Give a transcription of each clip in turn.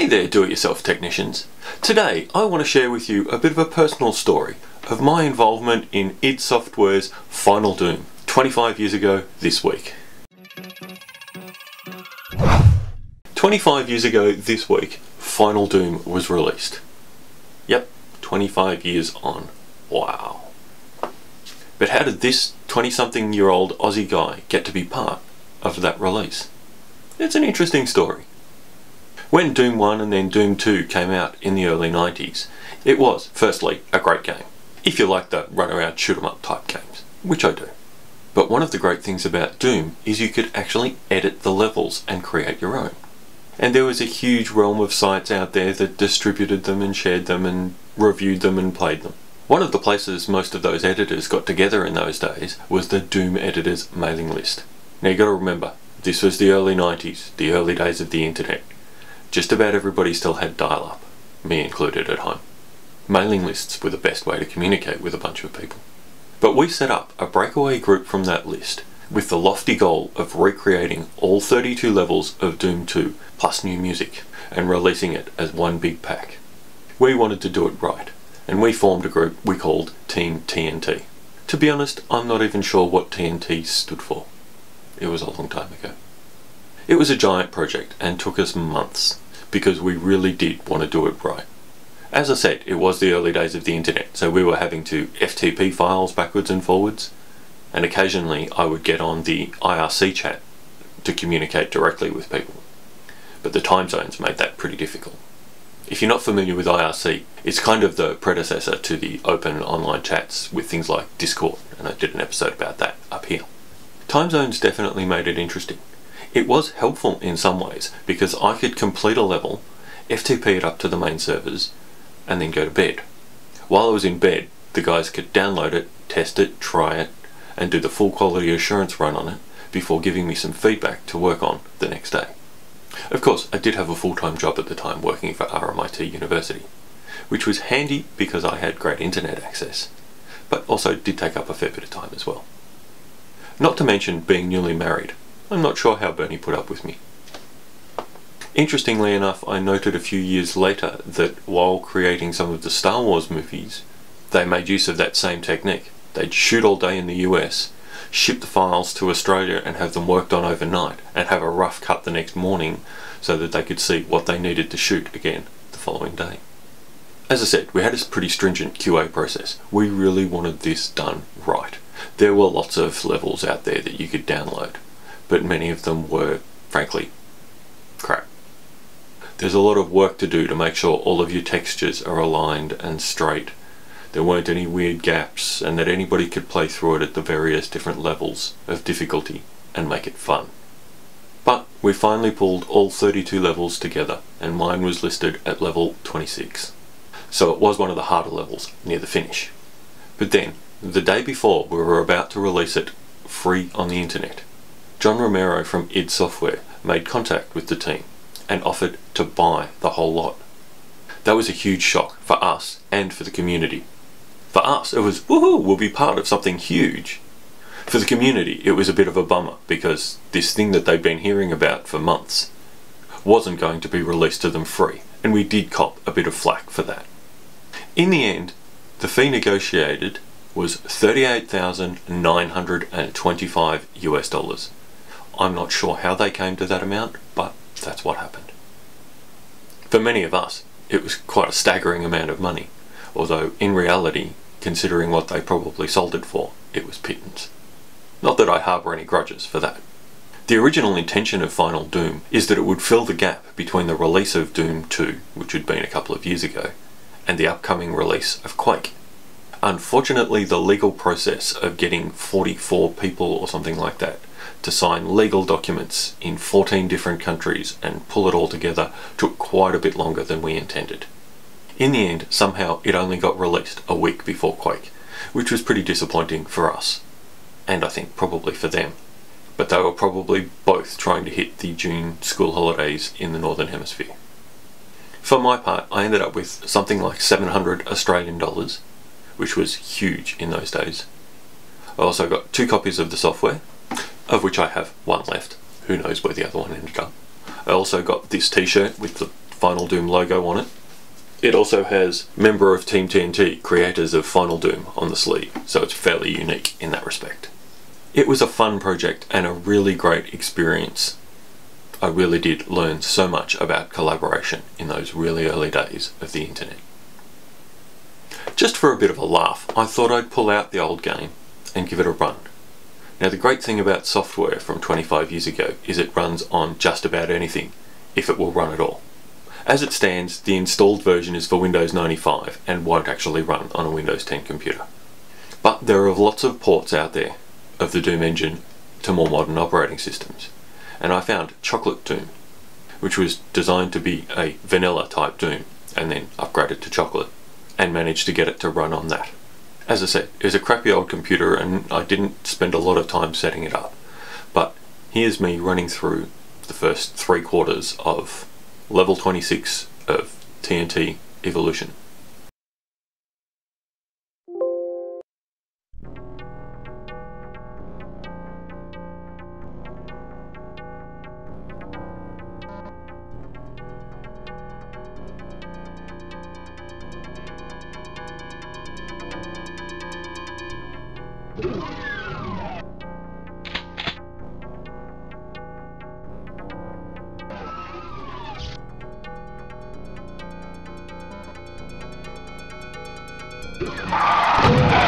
Hey there, do-it-yourself technicians. Today I want to share with you a bit of a personal story of my involvement in id Software's Final Doom 25 years ago this week. 25 years ago this week, Final Doom was released. Yep, 25 years on. Wow. But how did this 20 something year old Aussie guy get to be part of that release? It's an interesting story. When Doom 1 and then Doom 2 came out in the early 90s, it was, firstly, a great game. If you like the run around shoot 'em up type games, which I do. But one of the great things about Doom is you could actually edit the levels and create your own. And there was a huge realm of sites out there that distributed them and shared them and reviewed them and played them. One of the places most of those editors got together in those days was the Doom Editors mailing list. Now you gotta remember, this was the early 90s, the early days of the internet. Just about everybody still had dial-up, me included at home. Mailing lists were the best way to communicate with a bunch of people. But we set up a breakaway group from that list with the lofty goal of recreating all 32 levels of Doom 2 plus new music and releasing it as one big pack. We wanted to do it right, and we formed a group we called Team TNT. To be honest, I'm not even sure what TNT stood for. It was a long time ago. It was a giant project and took us months because we really did want to do it right. As I said, it was the early days of the internet, so we were having to FTP files backwards and forwards, and occasionally I would get on the IRC chat to communicate directly with people. But the time zones made that pretty difficult. If you're not familiar with IRC, it's kind of the predecessor to the open online chats with things like Discord, and I did an episode about that up here. Time zones definitely made it interesting. It was helpful in some ways because I could complete a level, FTP it up to the main servers, and then go to bed. While I was in bed, the guys could download it, test it, try it, and do the full quality assurance run on it before giving me some feedback to work on the next day. Of course, I did have a full-time job at the time working for RMIT University, which was handy because I had great internet access, but also did take up a fair bit of time as well. Not to mention being newly married, I'm not sure how Bernie put up with me. Interestingly enough, I noted a few years later that while creating some of the Star Wars movies, they made use of that same technique. They'd shoot all day in the US, ship the files to Australia and have them worked on overnight, and have a rough cut the next morning so that they could see what they needed to shoot again the following day. As I said, we had a pretty stringent QA process. We really wanted this done right. There were lots of levels out there that you could download but many of them were, frankly, crap. There's a lot of work to do to make sure all of your textures are aligned and straight. There weren't any weird gaps and that anybody could play through it at the various different levels of difficulty and make it fun. But we finally pulled all 32 levels together and mine was listed at level 26. So it was one of the harder levels near the finish. But then, the day before we were about to release it free on the internet, John Romero from id Software made contact with the team and offered to buy the whole lot. That was a huge shock for us and for the community. For us, it was, woohoo, we'll be part of something huge. For the community, it was a bit of a bummer because this thing that they'd been hearing about for months wasn't going to be released to them free, and we did cop a bit of flack for that. In the end, the fee negotiated was 38,925 US dollars. I'm not sure how they came to that amount, but that's what happened. For many of us, it was quite a staggering amount of money, although in reality, considering what they probably sold it for, it was pittance. Not that I harbour any grudges for that. The original intention of Final Doom is that it would fill the gap between the release of Doom 2, which had been a couple of years ago, and the upcoming release of Quake. Unfortunately, the legal process of getting 44 people or something like that to sign legal documents in 14 different countries and pull it all together took quite a bit longer than we intended. In the end, somehow it only got released a week before Quake, which was pretty disappointing for us, and I think probably for them. But they were probably both trying to hit the June school holidays in the Northern Hemisphere. For my part, I ended up with something like 700 Australian dollars, which was huge in those days. I also got two copies of the software, of which I have one left. Who knows where the other one ended up. I also got this t-shirt with the Final Doom logo on it. It also has member of Team TNT, creators of Final Doom on the sleeve, so it's fairly unique in that respect. It was a fun project and a really great experience. I really did learn so much about collaboration in those really early days of the internet. Just for a bit of a laugh, I thought I'd pull out the old game and give it a run. Now the great thing about software from 25 years ago is it runs on just about anything, if it will run at all. As it stands, the installed version is for Windows 95 and won't actually run on a Windows 10 computer. But there are lots of ports out there of the Doom engine to more modern operating systems. And I found Chocolate Doom, which was designed to be a vanilla type Doom and then upgraded to chocolate and managed to get it to run on that. As I said, it was a crappy old computer and I didn't spend a lot of time setting it up. But here's me running through the first three quarters of level 26 of TNT Evilution. Oh, my God.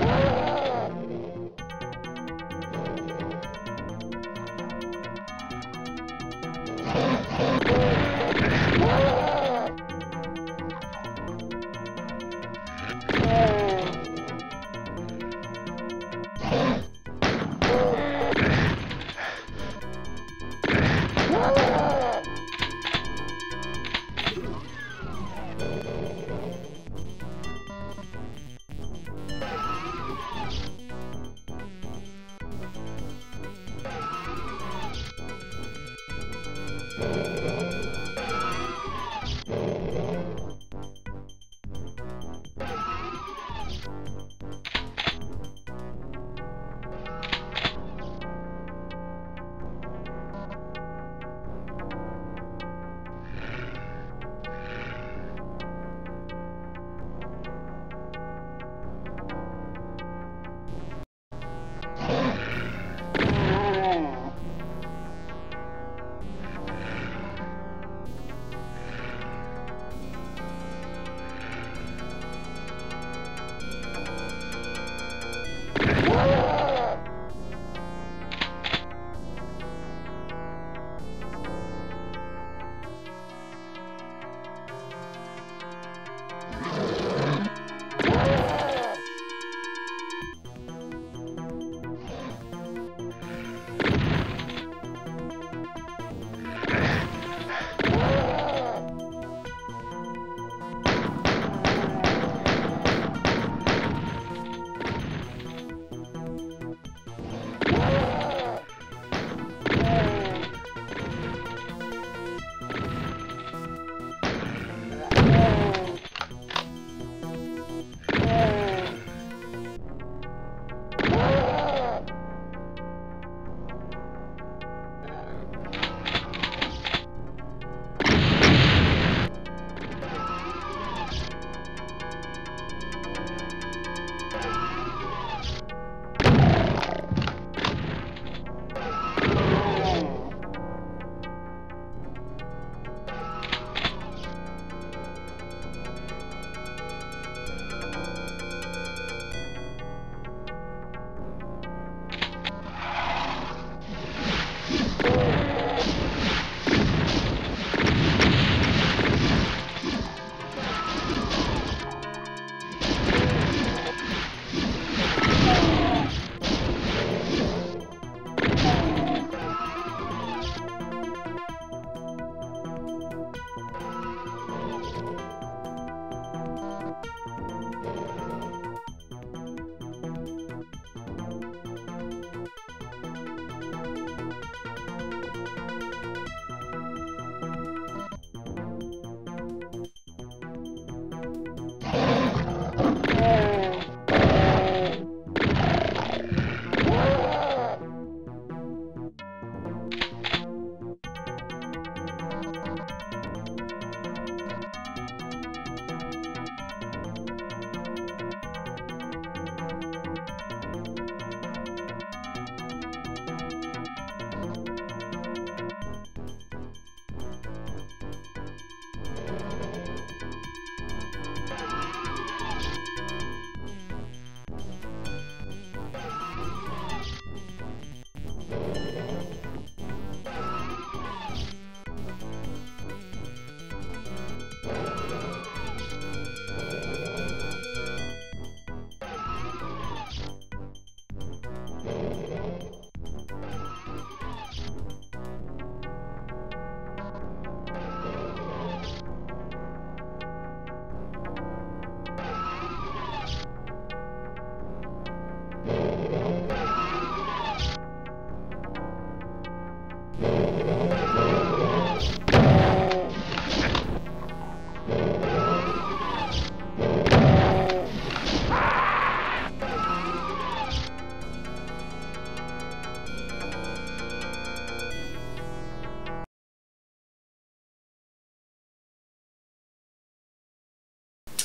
Whoa!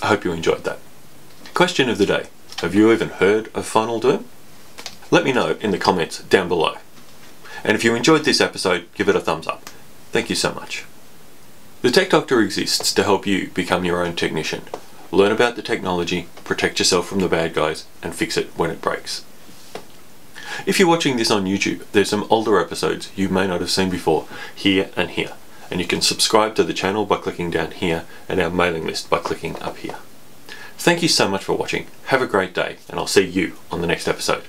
I hope you enjoyed that. Question of the day. Have you even heard of Final Doom? Let me know in the comments down below. And if you enjoyed this episode, give it a thumbs up. Thank you so much. The Tech Doctor exists to help you become your own technician. learn about the technology, protect yourself from the bad guys, and fix it when it breaks. If you're watching this on YouTube, there's some older episodes you may not have seen before, here and here, and you can subscribe to the channel by clicking down here and our mailing list by clicking up here. Thank you so much for watching, have a great day, and I'll see you on the next episode.